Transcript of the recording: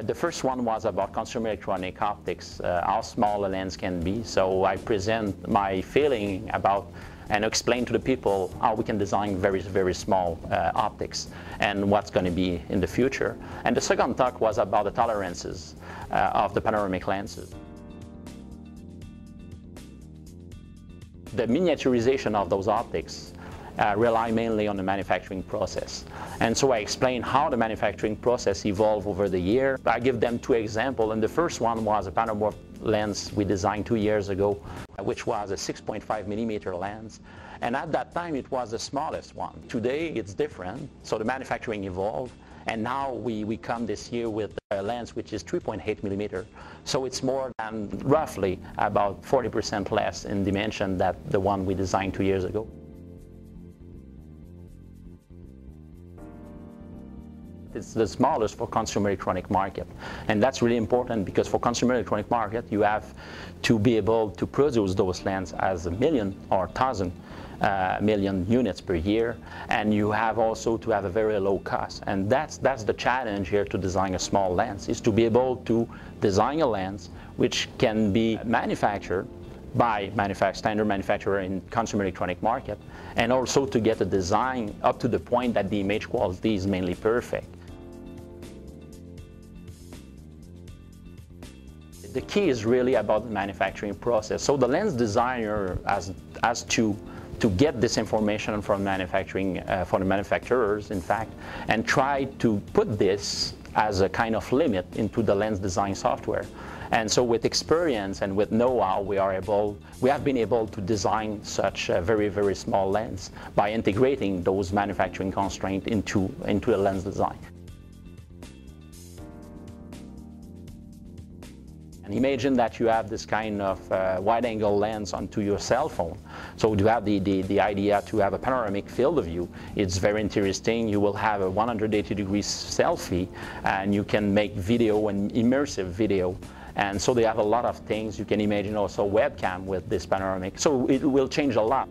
The first one was about consumer electronic optics, uh, how small a lens can be. So I present my feeling about and explain to the people how we can design very, very small uh, optics and what's going to be in the future. And the second talk was about the tolerances uh, of the panoramic lenses. The miniaturization of those optics uh, rely mainly on the manufacturing process. And so I explain how the manufacturing process evolved over the year. I give them two examples, and the first one was a panomorph lens we designed two years ago, which was a 6.5 millimeter lens. And at that time, it was the smallest one. Today, it's different, so the manufacturing evolved. And now we, we come this year with a lens which is 3.8 millimeter. So it's more than roughly about 40% less in dimension than the one we designed two years ago. It's the smallest for consumer electronic market. And that's really important because for consumer electronic market, you have to be able to produce those lenses as a million or thousand uh, million units per year. And you have also to have a very low cost. And that's, that's the challenge here to design a small lens, is to be able to design a lens which can be manufactured by standard manufacturer in consumer electronic market and also to get a design up to the point that the image quality is mainly perfect. The key is really about the manufacturing process. So the lens designer has, has to to get this information from manufacturing, uh, from the manufacturers, in fact, and try to put this as a kind of limit into the lens design software. And so with experience and with know-how, we are able, we have been able to design such a very, very small lens by integrating those manufacturing constraints into, into the lens design. And imagine that you have this kind of uh, wide-angle lens onto your cell phone. So you have the, the, the idea to have a panoramic field of view. It's very interesting. You will have a 180 degrees selfie and you can make video and immersive video. And so they have a lot of things. You can imagine also webcam with this panoramic. So it will change a lot.